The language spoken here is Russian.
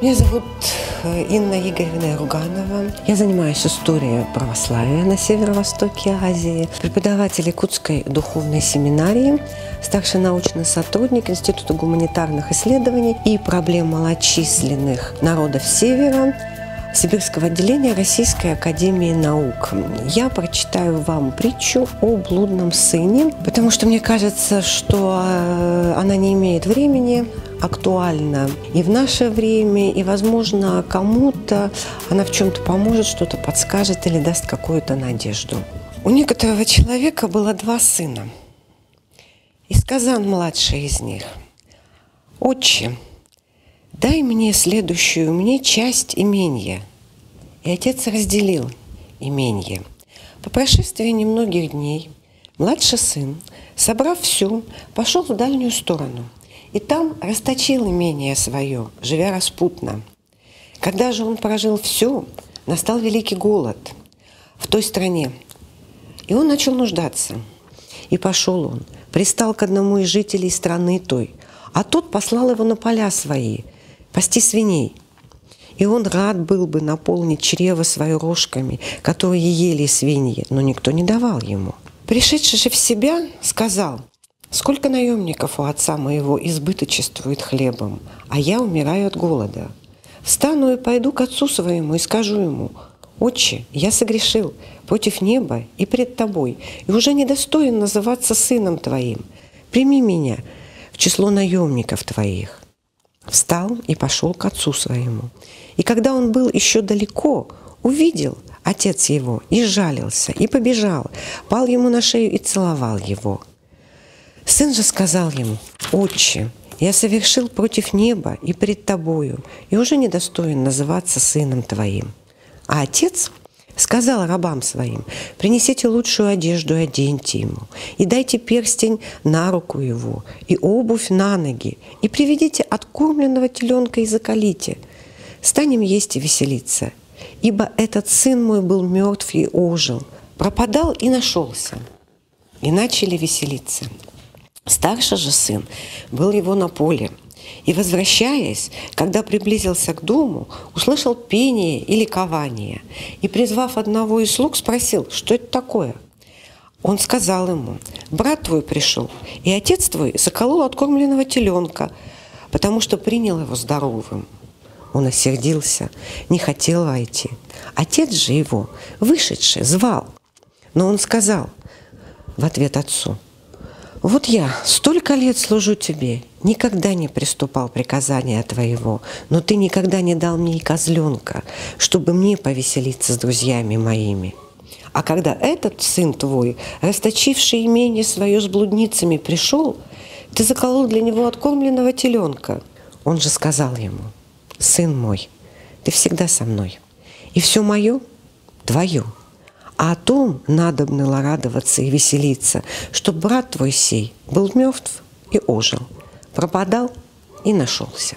Меня зовут э, Инна Игоревна Руганова. Я занимаюсь историей православия на северо-востоке Азии. Преподаватель Якутской духовной семинарии, старший научный сотрудник Института гуманитарных исследований и проблем малочисленных народов Севера Сибирского отделения Российской Академии Наук. Я прочитаю вам притчу о блудном сыне, потому что мне кажется, что э, она не имеет времени, актуальна и в наше время, и, возможно, кому-то она в чем-то поможет, что-то подскажет или даст какую-то надежду. У некоторого человека было два сына. И сказал младший из них, «Отче, дай мне следующую мне часть имения». И отец разделил имение. По прошествии немногих дней младший сын, собрав все, пошел в дальнюю сторону – и там расточил имение свое, живя распутно. Когда же он прожил все, настал великий голод в той стране. И он начал нуждаться. И пошел он, пристал к одному из жителей страны той, а тот послал его на поля свои, пасти свиней. И он рад был бы наполнить чрево свое рожками, которые ели свиньи, но никто не давал ему. Пришедший же в себя, сказал – Сколько наемников у отца моего избыточествует хлебом, а я умираю от голода. Встану и пойду к отцу своему и скажу ему, «Отче, я согрешил против неба и пред тобой, и уже недостоин называться сыном твоим. Прими меня в число наемников твоих». Встал и пошел к отцу своему. И когда он был еще далеко, увидел отец его и жалился, и побежал, пал ему на шею и целовал его – Сын же сказал ему, «Отче, я совершил против неба и пред тобою, и уже недостоин называться сыном твоим». А отец сказал рабам своим, «Принесите лучшую одежду и оденьте ему, и дайте перстень на руку его, и обувь на ноги, и приведите откормленного теленка и закалите. Станем есть и веселиться, ибо этот сын мой был мертв и ожил, пропадал и нашелся». И начали веселиться. Старший же сын был его на поле. И, возвращаясь, когда приблизился к дому, услышал пение и ликование. И, призвав одного из слуг, спросил, что это такое. Он сказал ему, брат твой пришел, и отец твой заколол откормленного теленка, потому что принял его здоровым. Он осердился, не хотел войти. Отец же его, вышедший, звал. Но он сказал в ответ отцу – вот я столько лет служу тебе, никогда не приступал приказания твоего, но ты никогда не дал мне и козленка, чтобы мне повеселиться с друзьями моими. А когда этот сын твой, расточивший имение свое с блудницами, пришел, ты заколол для него откормленного теленка. Он же сказал ему, сын мой, ты всегда со мной, и все мое твое. А о том надо было радоваться и веселиться, что брат твой сей был мертв и ожил, пропадал и нашелся.